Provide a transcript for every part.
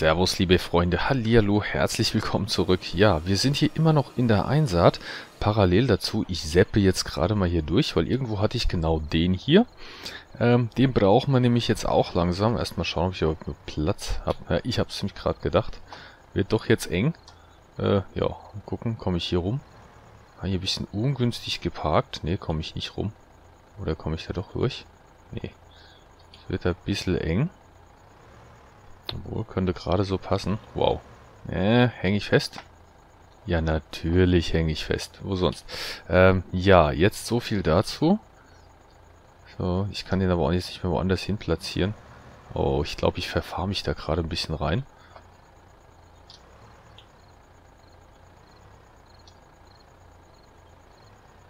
Servus, liebe Freunde, hallihallo, herzlich willkommen zurück. Ja, wir sind hier immer noch in der Einsaat. Parallel dazu, ich seppe jetzt gerade mal hier durch, weil irgendwo hatte ich genau den hier. Ähm, den brauchen wir nämlich jetzt auch langsam. Erstmal schauen, ob ich überhaupt nur Platz habe. Ja, ich habe es nämlich gerade gedacht. Wird doch jetzt eng. Äh, ja, gucken, komme ich hier rum. Ah, hier ein bisschen ungünstig geparkt. Ne, komme ich nicht rum. Oder komme ich da doch durch? Es wird ein bisschen eng. Obwohl, könnte gerade so passen. Wow. Äh, hänge ich fest? Ja, natürlich hänge ich fest. Wo sonst? Ähm, ja, jetzt so viel dazu. So, ich kann den aber auch jetzt nicht mehr woanders hin platzieren. Oh, ich glaube, ich verfahre mich da gerade ein bisschen rein.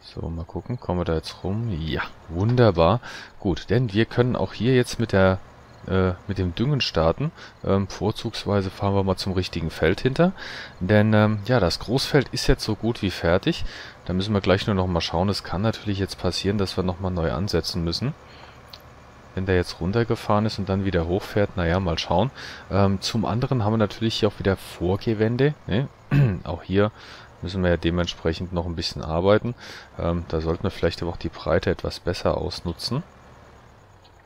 So, mal gucken, kommen wir da jetzt rum? Ja, wunderbar. Gut, denn wir können auch hier jetzt mit der äh, mit dem Düngen starten. Ähm, vorzugsweise fahren wir mal zum richtigen Feld hinter. Denn ähm, ja, das Großfeld ist jetzt so gut wie fertig. Da müssen wir gleich nur noch mal schauen. Es kann natürlich jetzt passieren, dass wir noch mal neu ansetzen müssen. Wenn der jetzt runtergefahren ist und dann wieder hochfährt, naja, mal schauen. Ähm, zum anderen haben wir natürlich hier auch wieder Vorgewände. Ne? auch hier müssen wir ja dementsprechend noch ein bisschen arbeiten. Ähm, da sollten wir vielleicht aber auch die Breite etwas besser ausnutzen.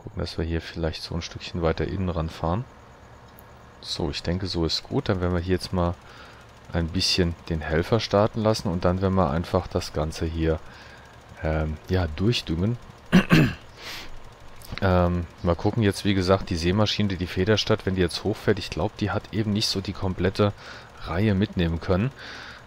Gucken, dass wir hier vielleicht so ein Stückchen weiter innen ranfahren. So, ich denke, so ist gut. Dann werden wir hier jetzt mal ein bisschen den Helfer starten lassen und dann werden wir einfach das Ganze hier ähm, ja, durchdüngen. ähm, mal gucken jetzt, wie gesagt, die Seemaschine, die Federstadt, wenn die jetzt hochfährt, ich glaube, die hat eben nicht so die komplette Reihe mitnehmen können.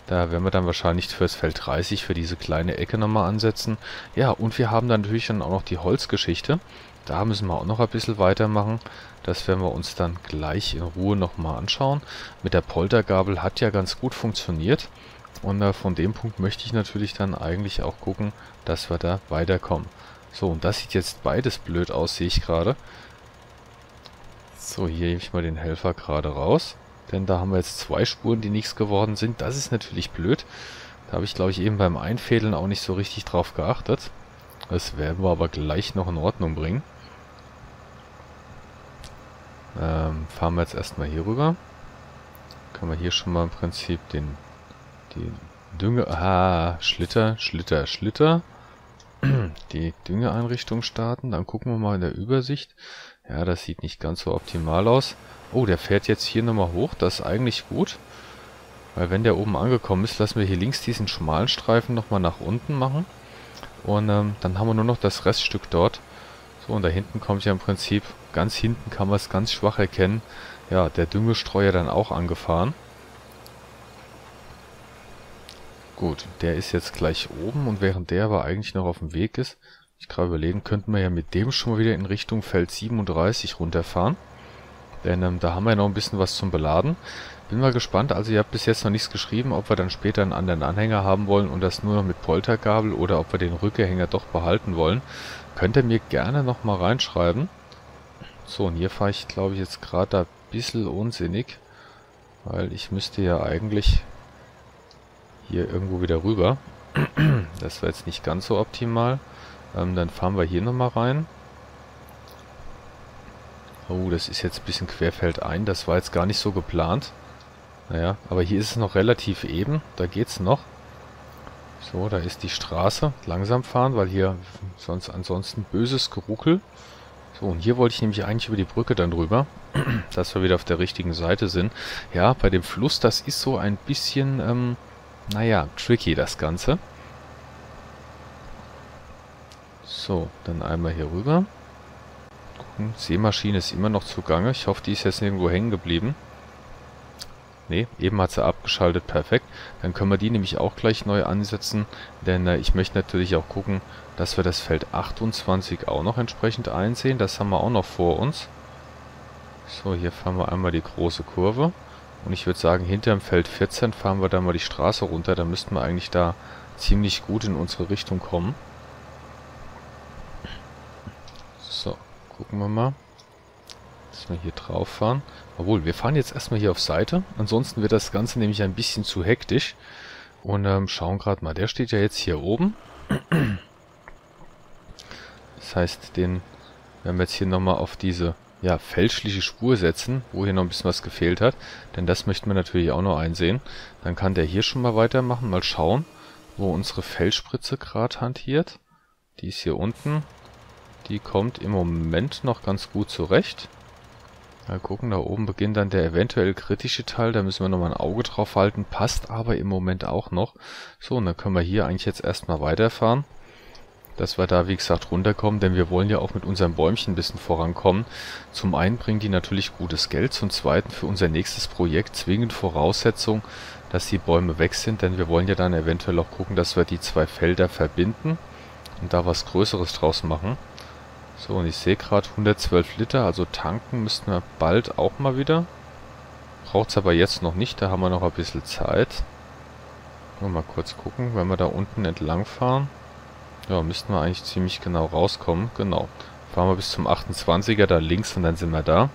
Da werden wir dann wahrscheinlich fürs Feld 30 für diese kleine Ecke nochmal ansetzen. Ja, und wir haben dann natürlich dann auch noch die Holzgeschichte. Da müssen wir auch noch ein bisschen weitermachen. Das werden wir uns dann gleich in Ruhe nochmal anschauen. Mit der Poltergabel hat ja ganz gut funktioniert. Und äh, von dem Punkt möchte ich natürlich dann eigentlich auch gucken, dass wir da weiterkommen. So, und das sieht jetzt beides blöd aus, sehe ich gerade. So, hier nehme ich mal den Helfer gerade raus. Denn da haben wir jetzt zwei Spuren, die nichts geworden sind. Das ist natürlich blöd. Da habe ich, glaube ich, eben beim Einfädeln auch nicht so richtig drauf geachtet. Das werden wir aber gleich noch in Ordnung bringen. Ähm, fahren wir jetzt erstmal hier rüber. Können wir hier schon mal im Prinzip den, den Dünge... Ah, Schlitter, Schlitter, Schlitter. Die Düngeeinrichtung starten. Dann gucken wir mal in der Übersicht. Ja, das sieht nicht ganz so optimal aus. Oh, der fährt jetzt hier nochmal hoch. Das ist eigentlich gut. Weil wenn der oben angekommen ist, lassen wir hier links diesen schmalen Streifen nochmal nach unten machen. Und ähm, dann haben wir nur noch das Reststück dort. So, und da hinten kommt ja im Prinzip, ganz hinten kann man es ganz schwach erkennen, ja, der Düngestreuer dann auch angefahren. Gut, der ist jetzt gleich oben und während der aber eigentlich noch auf dem Weg ist, ich gerade überlegen, könnten wir ja mit dem schon mal wieder in Richtung Feld 37 runterfahren. Denn ähm, da haben wir ja noch ein bisschen was zum Beladen. Bin mal gespannt, also ihr habt bis jetzt noch nichts geschrieben, ob wir dann später einen anderen Anhänger haben wollen und das nur noch mit Poltergabel oder ob wir den Rückgehänger doch behalten wollen. Könnt ihr mir gerne nochmal reinschreiben. So, und hier fahre ich, glaube ich, jetzt gerade ein bisschen unsinnig. Weil ich müsste ja eigentlich hier irgendwo wieder rüber. Das war jetzt nicht ganz so optimal. Ähm, dann fahren wir hier nochmal rein. Oh, das ist jetzt ein bisschen querfeldein. Das war jetzt gar nicht so geplant. Naja, aber hier ist es noch relativ eben. Da geht's noch. So, da ist die Straße. Langsam fahren, weil hier sonst ansonsten böses Geruckel. So, und hier wollte ich nämlich eigentlich über die Brücke dann drüber, dass wir wieder auf der richtigen Seite sind. Ja, bei dem Fluss, das ist so ein bisschen, ähm, naja, tricky das Ganze. So, dann einmal hier rüber. Gucken, Seemaschine ist immer noch zugange. Ich hoffe, die ist jetzt nirgendwo hängen geblieben. Ne, eben hat sie abgeschaltet, perfekt. Dann können wir die nämlich auch gleich neu ansetzen, denn äh, ich möchte natürlich auch gucken, dass wir das Feld 28 auch noch entsprechend einsehen. Das haben wir auch noch vor uns. So, hier fahren wir einmal die große Kurve. Und ich würde sagen, hinter dem Feld 14 fahren wir dann mal die Straße runter. Da müssten wir eigentlich da ziemlich gut in unsere Richtung kommen. So, gucken wir mal. Wir hier drauf fahren. Obwohl, wir fahren jetzt erstmal hier auf Seite. Ansonsten wird das Ganze nämlich ein bisschen zu hektisch. Und ähm, schauen gerade mal. Der steht ja jetzt hier oben. Das heißt, den werden wir jetzt hier nochmal auf diese ja, fälschliche Spur setzen, wo hier noch ein bisschen was gefehlt hat. Denn das möchten wir natürlich auch noch einsehen. Dann kann der hier schon mal weitermachen. Mal schauen, wo unsere Felsspritze gerade hantiert. Die ist hier unten. Die kommt im Moment noch ganz gut zurecht. Mal gucken, da oben beginnt dann der eventuell kritische Teil. Da müssen wir nochmal ein Auge drauf halten. Passt aber im Moment auch noch. So, und dann können wir hier eigentlich jetzt erstmal weiterfahren dass wir da, wie gesagt, runterkommen, denn wir wollen ja auch mit unserem Bäumchen ein bisschen vorankommen. Zum einen bringen die natürlich gutes Geld, zum zweiten für unser nächstes Projekt zwingend Voraussetzung, dass die Bäume weg sind, denn wir wollen ja dann eventuell auch gucken, dass wir die zwei Felder verbinden und da was Größeres draus machen. So, und ich sehe gerade 112 Liter, also tanken müssten wir bald auch mal wieder. Braucht es aber jetzt noch nicht, da haben wir noch ein bisschen Zeit. Mal kurz gucken, wenn wir da unten entlang fahren. Ja, müssten wir eigentlich ziemlich genau rauskommen. Genau. Fahren wir bis zum 28er da links und dann sind wir da.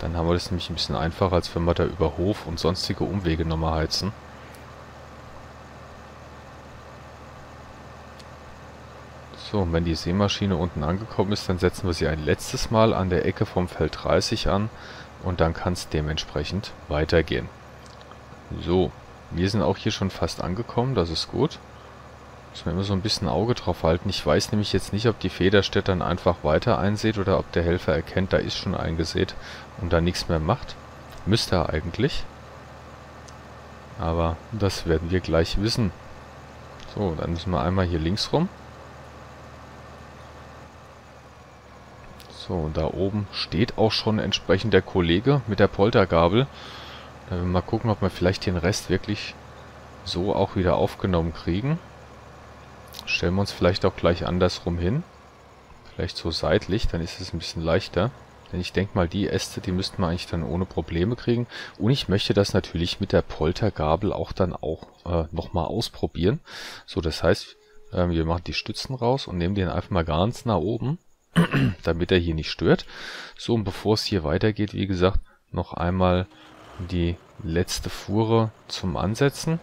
Dann haben wir das nämlich ein bisschen einfacher, als wenn wir da über Hof und sonstige Umwege nochmal heizen. So, und wenn die Seemaschine unten angekommen ist, dann setzen wir sie ein letztes Mal an der Ecke vom Feld 30 an und dann kann es dementsprechend weitergehen. So, wir sind auch hier schon fast angekommen, das ist gut. Muss man immer so ein bisschen Auge drauf halten. Ich weiß nämlich jetzt nicht, ob die Federstedt dann einfach weiter einsät oder ob der Helfer erkennt, da ist schon eingesät und da nichts mehr macht. Müsste er eigentlich. Aber das werden wir gleich wissen. So, dann müssen wir einmal hier links rum. So, und da oben steht auch schon entsprechend der Kollege mit der Poltergabel. Mal gucken, ob wir vielleicht den Rest wirklich so auch wieder aufgenommen kriegen. Stellen wir uns vielleicht auch gleich andersrum hin. Vielleicht so seitlich, dann ist es ein bisschen leichter. Denn ich denke mal, die Äste, die müssten wir eigentlich dann ohne Probleme kriegen. Und ich möchte das natürlich mit der Poltergabel auch dann auch äh, nochmal ausprobieren. So, das heißt, äh, wir machen die Stützen raus und nehmen den einfach mal ganz nach oben, damit er hier nicht stört. So, und bevor es hier weitergeht, wie gesagt, noch einmal die letzte Fuhre zum Ansetzen.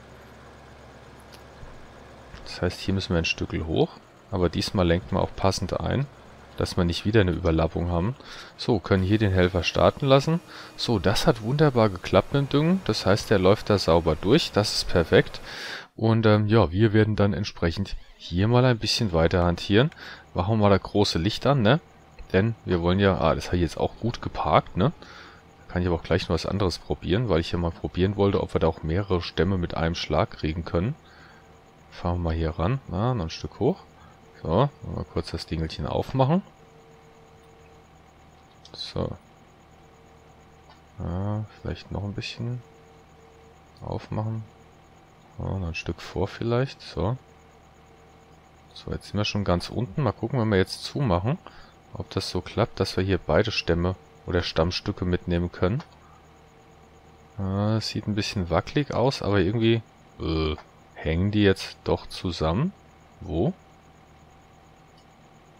Das heißt, hier müssen wir ein Stück hoch. Aber diesmal lenkt man auch passend ein, dass wir nicht wieder eine Überlappung haben. So, können hier den Helfer starten lassen. So, das hat wunderbar geklappt mit dem Düngen. Das heißt, der läuft da sauber durch. Das ist perfekt. Und ähm, ja, wir werden dann entsprechend hier mal ein bisschen weiter hantieren. Machen wir mal das große Licht an, ne? Denn wir wollen ja... Ah, das habe ich jetzt auch gut geparkt, ne? Kann ich aber auch gleich noch was anderes probieren, weil ich ja mal probieren wollte, ob wir da auch mehrere Stämme mit einem Schlag kriegen können. Fahren wir mal hier ran. Na, noch ein Stück hoch. So, mal kurz das Dingelchen aufmachen. So. Ja, vielleicht noch ein bisschen aufmachen. So, noch ein Stück vor vielleicht. So. So, jetzt sind wir schon ganz unten. Mal gucken, wenn wir jetzt zumachen, ob das so klappt, dass wir hier beide Stämme oder Stammstücke mitnehmen können. Äh, sieht ein bisschen wackelig aus, aber irgendwie... Äh, Hängen die jetzt doch zusammen? Wo?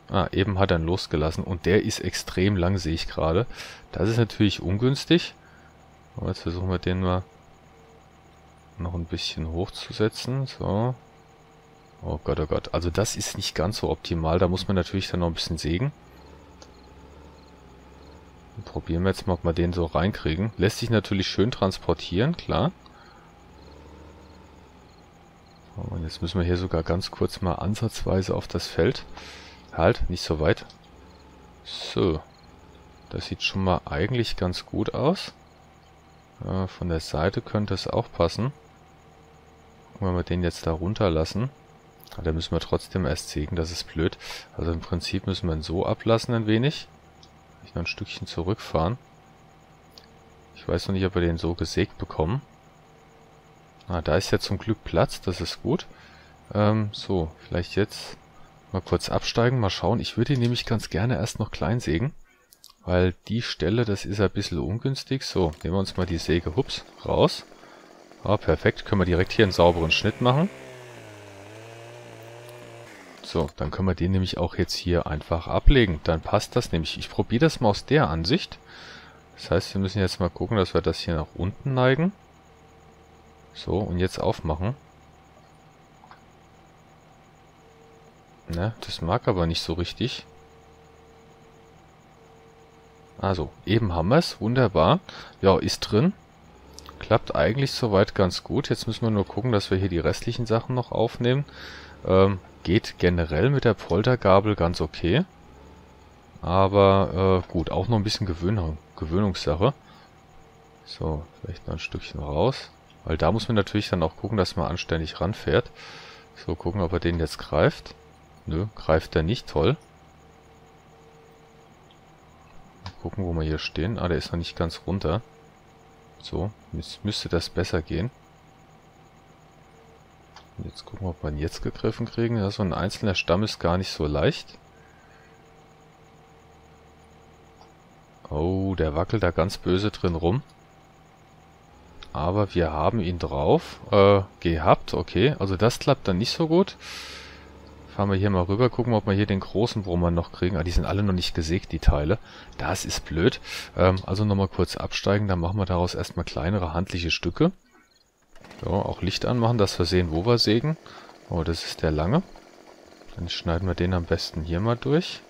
Ah, eben hat er ihn losgelassen. Und der ist extrem lang, sehe ich gerade. Das ist natürlich ungünstig. Aber jetzt versuchen wir den mal noch ein bisschen hochzusetzen. So. Oh Gott, oh Gott. Also das ist nicht ganz so optimal. Da muss man natürlich dann noch ein bisschen sägen. Probieren wir jetzt mal, ob wir den so reinkriegen. Lässt sich natürlich schön transportieren, klar. Und jetzt müssen wir hier sogar ganz kurz mal ansatzweise auf das Feld. Halt, nicht so weit. So. Das sieht schon mal eigentlich ganz gut aus. Äh, von der Seite könnte es auch passen. Wenn wir den jetzt da runterlassen. Aber da müssen wir trotzdem erst sägen, das ist blöd. Also im Prinzip müssen wir ihn so ablassen ein wenig. Ich noch ein Stückchen zurückfahren. Ich weiß noch nicht, ob wir den so gesägt bekommen. Ah, da ist ja zum Glück Platz, das ist gut. Ähm, so, vielleicht jetzt mal kurz absteigen, mal schauen. Ich würde ihn nämlich ganz gerne erst noch klein sägen, weil die Stelle, das ist ein bisschen ungünstig. So, nehmen wir uns mal die Säge, hups, raus. Ah, perfekt, können wir direkt hier einen sauberen Schnitt machen. So, dann können wir den nämlich auch jetzt hier einfach ablegen. Dann passt das nämlich. Ich probiere das mal aus der Ansicht. Das heißt, wir müssen jetzt mal gucken, dass wir das hier nach unten neigen. So, und jetzt aufmachen. Ne, das mag aber nicht so richtig. Also, eben haben wir es. Wunderbar. Ja, ist drin. Klappt eigentlich soweit ganz gut. Jetzt müssen wir nur gucken, dass wir hier die restlichen Sachen noch aufnehmen. Ähm, geht generell mit der Poltergabel ganz okay. Aber äh, gut, auch noch ein bisschen Gewöhnung, Gewöhnungssache. So, vielleicht noch ein Stückchen raus. Weil da muss man natürlich dann auch gucken, dass man anständig ranfährt. So, gucken, ob er den jetzt greift. Nö, greift er nicht. Toll. Mal gucken, wo wir hier stehen. Ah, der ist noch nicht ganz runter. So, jetzt müsste das besser gehen. Jetzt gucken wir, ob wir ihn jetzt gegriffen kriegen. Ja, so ein einzelner Stamm ist gar nicht so leicht. Oh, der wackelt da ganz böse drin rum. Aber wir haben ihn drauf. Äh, gehabt, okay. Also das klappt dann nicht so gut. Fahren wir hier mal rüber, gucken, ob wir hier den großen Brummer noch kriegen. Ah, die sind alle noch nicht gesägt, die Teile. Das ist blöd. Ähm, also nochmal kurz absteigen, dann machen wir daraus erstmal kleinere handliche Stücke. So, auch Licht anmachen, dass wir sehen, wo wir sägen. Oh, das ist der lange. Dann schneiden wir den am besten hier mal durch.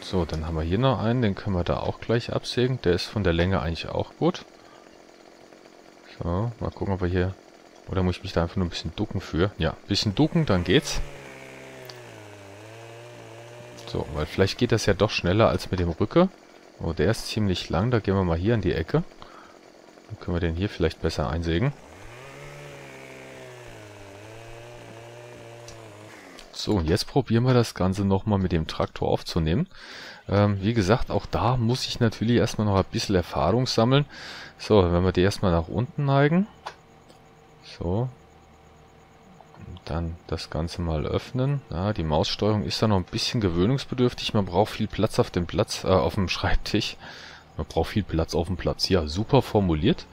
So, dann haben wir hier noch einen, den können wir da auch gleich absägen. Der ist von der Länge eigentlich auch gut. So, mal gucken, ob wir hier... Oder muss ich mich da einfach nur ein bisschen ducken für? Ja, ein bisschen ducken, dann geht's. So, weil vielleicht geht das ja doch schneller als mit dem Rücke. Oh, der ist ziemlich lang, da gehen wir mal hier in die Ecke. Dann können wir den hier vielleicht besser einsägen. So, jetzt probieren wir das Ganze nochmal mit dem Traktor aufzunehmen. Ähm, wie gesagt, auch da muss ich natürlich erstmal noch ein bisschen Erfahrung sammeln. So, wenn wir die erstmal nach unten neigen. So. Dann das Ganze mal öffnen. Ja, die Maussteuerung ist da noch ein bisschen gewöhnungsbedürftig. Man braucht viel Platz auf dem Platz, äh, auf dem Schreibtisch. Man braucht viel Platz auf dem Platz. Ja, super formuliert.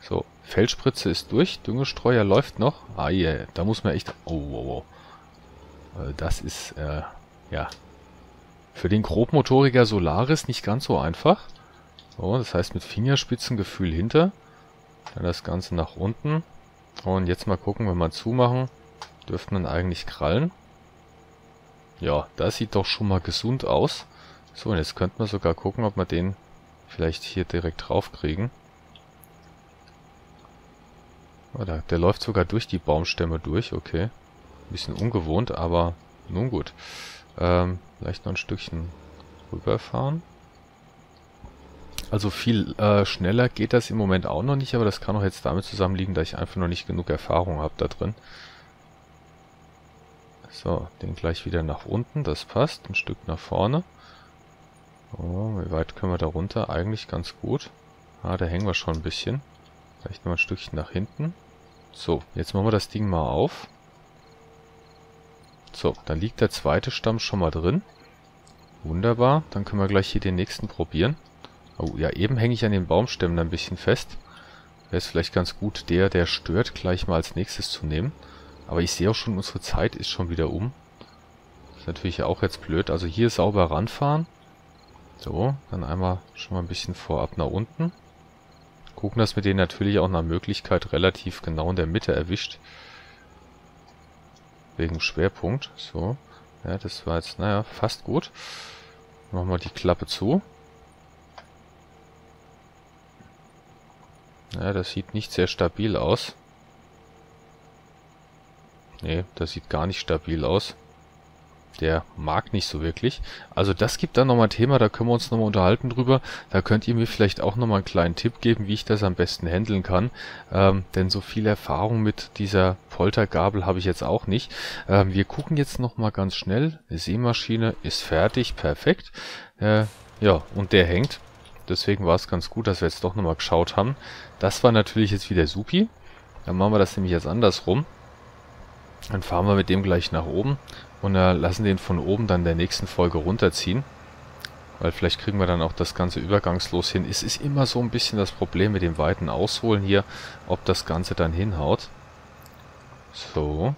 So, Feldspritze ist durch. Düngestreuer läuft noch. Ah, yeah, da muss man echt... Oh, wow, wow. Äh, das ist, äh, ja, für den Grobmotoriker Solaris nicht ganz so einfach. So, das heißt mit Fingerspitzengefühl hinter. Dann das Ganze nach unten. Und jetzt mal gucken, wenn wir zumachen, dürften dann eigentlich krallen. Ja, das sieht doch schon mal gesund aus. So, und jetzt könnten wir sogar gucken, ob wir den vielleicht hier direkt drauf kriegen. Oh, der, der läuft sogar durch die Baumstämme durch, okay bisschen ungewohnt, aber nun gut. Ähm, vielleicht noch ein Stückchen rüberfahren. Also viel äh, schneller geht das im Moment auch noch nicht, aber das kann auch jetzt damit zusammenliegen, dass ich einfach noch nicht genug Erfahrung habe da drin. So, den gleich wieder nach unten, das passt. Ein Stück nach vorne. Oh, wie weit können wir da runter? Eigentlich ganz gut. Ah, da hängen wir schon ein bisschen. Vielleicht noch ein Stückchen nach hinten. So, jetzt machen wir das Ding mal auf. So, dann liegt der zweite Stamm schon mal drin. Wunderbar, dann können wir gleich hier den nächsten probieren. Oh, ja, eben hänge ich an den Baumstämmen ein bisschen fest. Wäre es vielleicht ganz gut, der, der stört, gleich mal als nächstes zu nehmen. Aber ich sehe auch schon, unsere Zeit ist schon wieder um. Ist natürlich auch jetzt blöd. Also hier sauber ranfahren. So, dann einmal schon mal ein bisschen vorab nach unten. Gucken, dass wir den natürlich auch nach Möglichkeit relativ genau in der Mitte erwischt. Wegen Schwerpunkt. So. Ja, das war jetzt, naja, fast gut. Machen wir die Klappe zu. Ja, das sieht nicht sehr stabil aus. Nee, das sieht gar nicht stabil aus der mag nicht so wirklich. Also das gibt dann nochmal ein Thema, da können wir uns nochmal unterhalten drüber. Da könnt ihr mir vielleicht auch nochmal einen kleinen Tipp geben, wie ich das am besten handeln kann. Ähm, denn so viel Erfahrung mit dieser Poltergabel habe ich jetzt auch nicht. Ähm, wir gucken jetzt nochmal ganz schnell. Seemaschine ist fertig, perfekt. Äh, ja, und der hängt. Deswegen war es ganz gut, dass wir jetzt doch nochmal geschaut haben. Das war natürlich jetzt wieder supi. Dann machen wir das nämlich jetzt andersrum. Dann fahren wir mit dem gleich nach oben und äh, lassen den von oben dann der nächsten Folge runterziehen. Weil vielleicht kriegen wir dann auch das Ganze übergangslos hin. Es ist immer so ein bisschen das Problem mit dem weiten Ausholen hier, ob das Ganze dann hinhaut. So.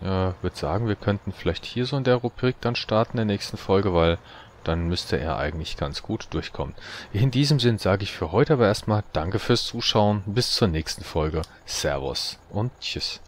Äh, würde sagen, wir könnten vielleicht hier so in der Rubrik dann starten in der nächsten Folge, weil dann müsste er eigentlich ganz gut durchkommen. In diesem Sinn sage ich für heute aber erstmal Danke fürs Zuschauen, bis zur nächsten Folge. Servus und Tschüss.